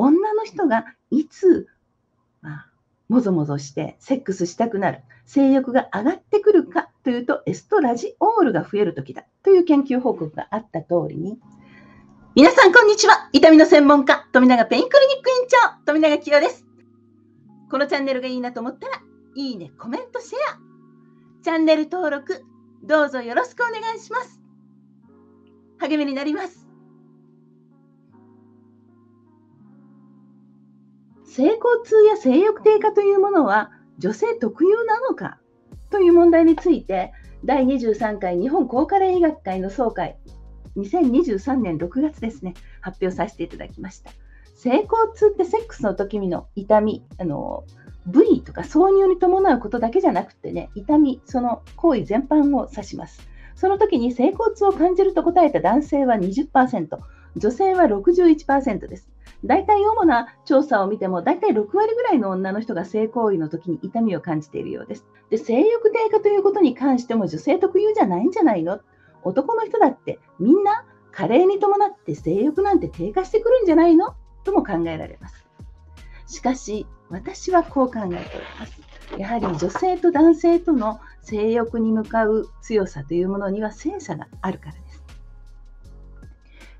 女の人がいつ、まあ、もぞもぞしてセックスしたくなる、性欲が上がってくるかというと、エストラジオールが増えるときだという研究報告があった通りに、皆さんこんにちは。痛みの専門家、富永ペインクリニック院長、富永清です。このチャンネルがいいなと思ったら、いいね、コメント、シェア、チャンネル登録、どうぞよろしくお願いします。励みになります。性交痛や性欲低下というものは女性特有なのかという問題について第23回日本高加齢医学会の総会2023年6月ですね発表させていただきました。性交痛ってセックスの時の痛みあの部位とか挿入に伴うことだけじゃなくてね痛みその行為全般を指します。その時に性交痛を感じると答えた男性は20%女性は61%です。大体主な調査を見ても、大体6割ぐらいの女の人が性行為の時に痛みを感じているようです。で、性欲低下ということに関しても女性特有じゃないんじゃないの？男の人だってみんな加齢に伴って性欲なんて低下してくるんじゃないの？とも考えられます。しかし、私はこう考えております。やはり女性と男性との性欲に向かう強さというものには性差があるからです。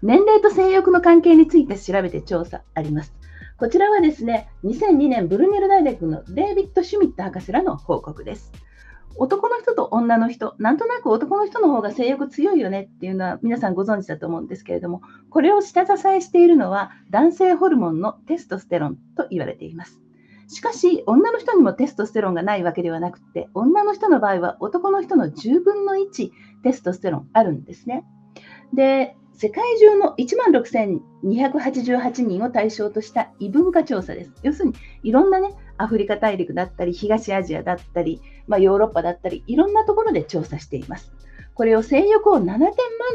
年齢と性欲の関係について調べて調査あります。こちらはですね、2002年ブルネル大学のデイビッド・シュミット博士らの報告です。男の人と女の人、なんとなく男の人の方が性欲強いよねっていうのは皆さんご存知だと思うんですけれども、これを下支えしているのは男性ホルモンのテストステロンと言われています。しかし、女の人にもテストステロンがないわけではなくて、女の人の場合は男の人の10分の1テストステロンあるんですね。で、世界中の1万6288人を対象とした異文化調査です。要するに、いろんなね、アフリカ大陸だったり、東アジアだったり、まあ、ヨーロッパだったり、いろんなところで調査しています。これを性欲を7点満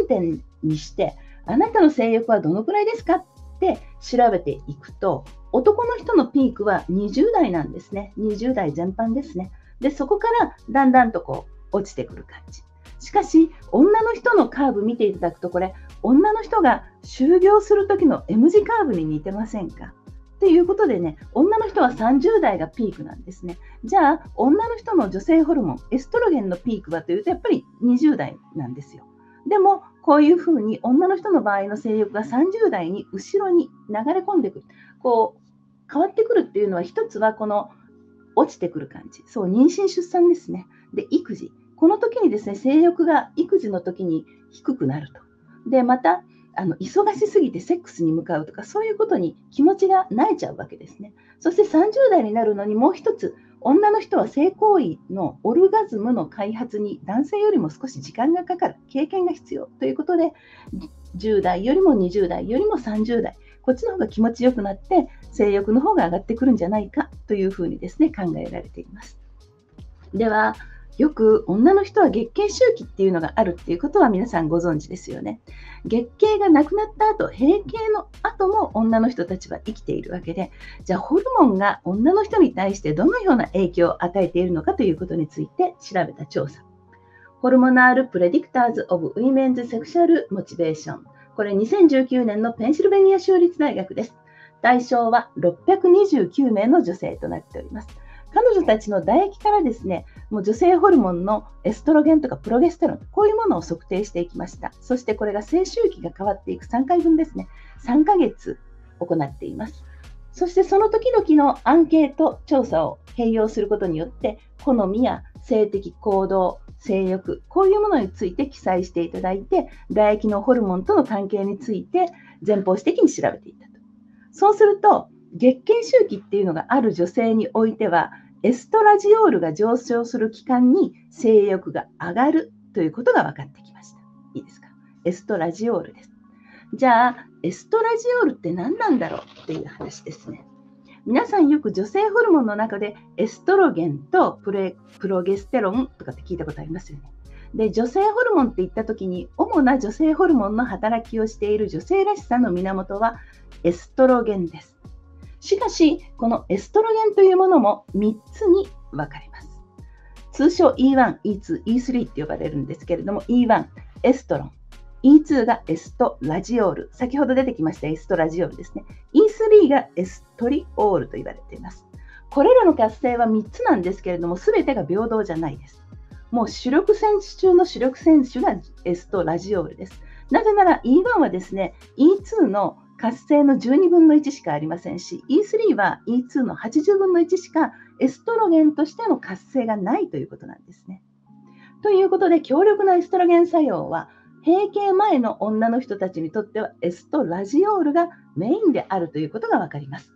点にして、あなたの性欲はどのくらいですかって調べていくと、男の人のピークは20代なんですね。20代全般ですね。で、そこからだんだんとこう落ちてくる感じ。しかし、女の人のカーブ見ていただくと、これ、女の人が就業する時の M 字カーブに似てませんか？っていうことでね、女の人は30代がピークなんですね。じゃあ、女の人の女性ホルモン、エストロゲンのピークはというと、やっぱり20代なんですよ。でも、こういうふうに女の人の場合の性欲が30代に後ろに流れ込んでくる。こう、変わってくるっていうのは、一つはこの落ちてくる感じ。そう、妊娠出産ですね。で、育児。この時にですね、性欲が育児の時に低くなると。で、また、あの忙しすぎてセックスに向かうとか、そういうことに気持ちが慣れちゃうわけですね。そして30代になるのにもう一つ、女の人は性行為のオルガズムの開発に男性よりも少し時間がかかる、経験が必要ということで、10代よりも20代よりも30代、こっちの方が気持ちよくなって、性欲の方が上がってくるんじゃないかというふうにですね、考えられています。では、よく女の人は月経周期っていうのがあるっていうことは皆さんご存知ですよね。月経がなくなった後、閉経の後も女の人たちは生きているわけで、じゃあホルモンが女の人に対してどのような影響を与えているのかということについて調べた調査。Hormonal Predictors of Women's Sexual Motivation。これ2019年のペンシルベニア州立大学です。対象は629名の女性となっております。彼女たちの唾液からですね、もう女性ホルモンのエストロゲンとかプロゲステロン、こういうものを測定していきました。そしてこれが性周期が変わっていく3回分ですね、3ヶ月行っています。そしてその時々のアンケート調査を併用することによって、好みや性的行動、性欲、こういうものについて記載していただいて、唾液のホルモンとの関係について前方的に調べていたと。そうすると、月経周期っていうのがある女性においては、エストラジオールが上昇する期間に性欲が上がるということが分かってきました。いいですか？エストラジオールです。じゃあ、エストラジオールって何なんだろうっていう話ですね。皆さんよく女性ホルモンの中でエストロゲンとプレプロゲステロンとかって聞いたことありますよね。で、女性ホルモンって言った時に、主な女性ホルモンの働きをしている女性らしさの源はエストロゲンです。しかし、このエストロゲンというものも3つに分かれます。通称 E1、E2、E3 って呼ばれるんですけれども、E1、エストロン、E2 がエストラジオール。先ほど出てきましたエストラジオールですね。E3 がエストリオールと言われています。これらの活性は3つなんですけれども、すべてが平等じゃないです。もう主力選手中の主力選手がエストラジオールです。なぜなら E1 はですね、E2 の活性の12分の1しかありませんし、E3 は E2 の80分の1しかエストロゲンとしての活性がないということなんですね。ということで、強力なエストロゲン作用は、閉経前の女の人たちにとってはエストラジオールがメインであるということが分かります。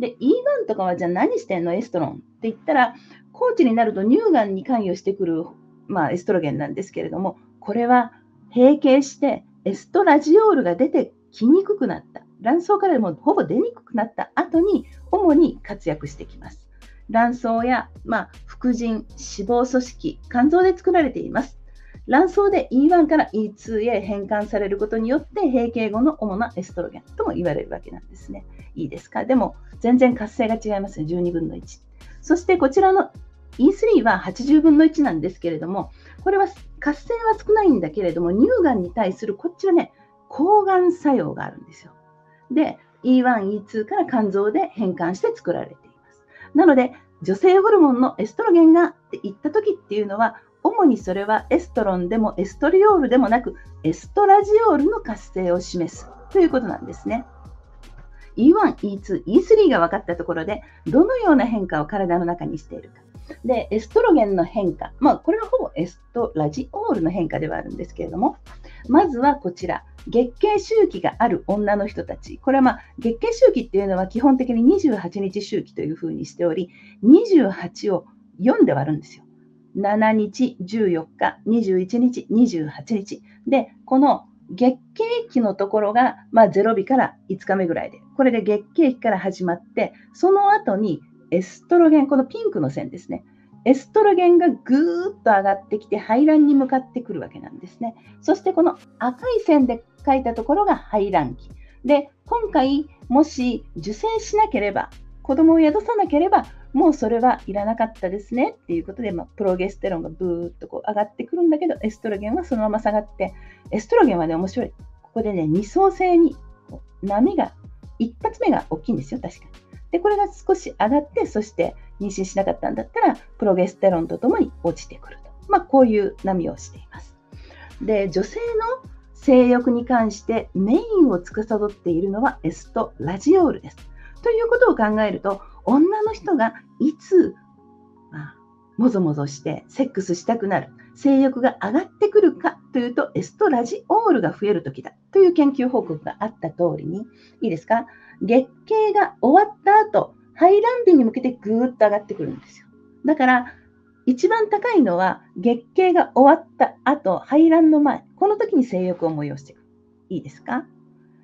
で、E1 とかはじゃあ何してんの？エストロンって言ったら、コーチになると乳がんに関与してくる、まあ、エストロゲンなんですけれども、これは閉経してエストラジオールが出てきにくくなった、卵巣からもほぼ出にくくなった後に主に活躍してきます。卵巣や、まあ、副腎、脂肪組織、肝臓で作られています。卵巣で E1 から E2 へ変換されることによって閉経後の主なエストロゲンとも言われるわけなんですね。いいですか？でも全然活性が違いますね。12分の1。そしてこちらの E3 は80分の1なんですけれども、これは活性は少ないんだけれども、乳がんに対するこっちはね、抗がん作用があるんですよ。で、E1、E2 から肝臓で変換して作られています。なので、女性ホルモンのエストロゲンがって言った時っていうのは、主にそれはエストロンでもエストリオールでもなく、エストラジオールの活性を示すということなんですね。E1、E2、E3 が分かったところで、どのような変化を体の中にしているか。で、エストロゲンの変化。まあ、これはほぼエストラジオールの変化ではあるんですけれども、まずはこちら、月経周期がある女の人たち。これはまあ、月経周期っていうのは基本的に28日周期というふうにしており、28を4で割るんですよ。7日、14日、21日、28日。で、この月経期のところが、まあ、0日から5日目ぐらいで、これで月経期から始まって、その後にエストロゲン、このピンクの線ですね。エストロゲンがぐーっと上がってきて排卵に向かってくるわけなんですね。そしてこの赤い線で書いたところが排卵期。で、今回もし受精しなければ、子供を宿さなければ、もうそれはいらなかったですねっていうことで、まあ、プロゲステロンがブーっとこう上がってくるんだけど、エストロゲンはそのまま下がって、エストロゲンはね、面白い。ここでね、二層性に波が、一発目が大きいんですよ、確かに。で、これが少し上がって、そして妊娠しなかったんだったら、プロゲステロンとともに落ちてくると。まあ、こういう波をしています。で、女性の性欲に関してメインを司っているのはエストラジオールです。ということを考えると、女の人がいつ、もぞもぞしてセックスしたくなる、性欲が上がってくるかというと、エストラジオールが増えるときだという研究報告があった通りに、いいですか？月経が終わった後、排卵日に向けてぐーっと上がってくるんですよ。だから、一番高いのは月経が終わった後、排卵の前、この時に性欲を催していく。いいですか？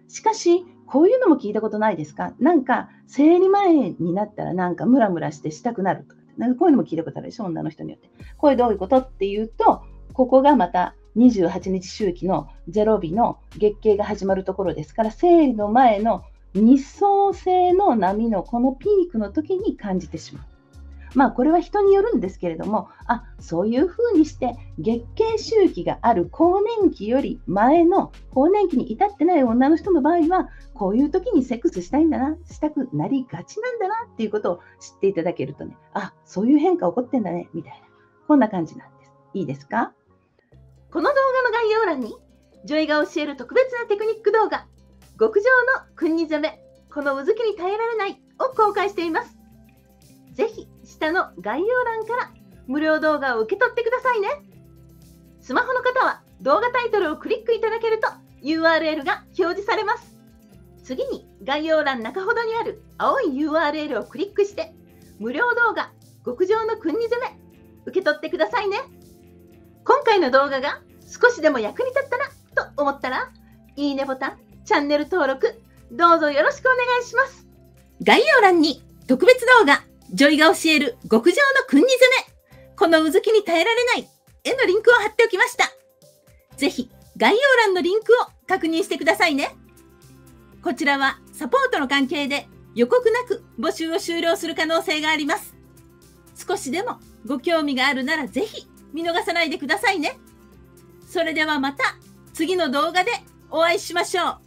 しかし、こういうのも聞いたことないですか？なんか、生理前になったらなんかムラムラしてしたくなるとか、なんかこういうのも聞いたことあるでしょ女の人によって。これどういうことっていうと、ここがまた28日周期の0日の月経が始まるところですから、生理の前の二層性の波のこのピークの時に感じてしまう。まあこれは人によるんですけれども、あそういうふうにして月経周期がある更年期より前の更年期に至ってない女の人の場合は、こういう時にセックスしたいんだな、したくなりがちなんだなっていうことを知っていただけるとね、あそういう変化起こってんだね、みたいな。こんな感じなんです。いいですか？この動画の概要欄に、女医が教える特別なテクニック動画、極上のクンニ攻め、このうずきに耐えられないを公開しています。ぜひ下の概要欄から無料動画を受け取ってくださいね。スマホの方は動画タイトルをクリックいただけると URL が表示されます。次に概要欄中ほどにある青い URL をクリックして無料動画極上のクンニ攻め受け取ってくださいね。今回の動画が少しでも役に立ったなと思ったらいいねボタン、チャンネル登録どうぞよろしくお願いします。概要欄に特別動画女医が教える極上のクンニ攻め。このうずきに耐えられない絵のリンクを貼っておきました。ぜひ概要欄のリンクを確認してくださいね。こちらはサポートの関係で予告なく募集を終了する可能性があります。少しでもご興味があるならぜひ見逃さないでくださいね。それではまた次の動画でお会いしましょう。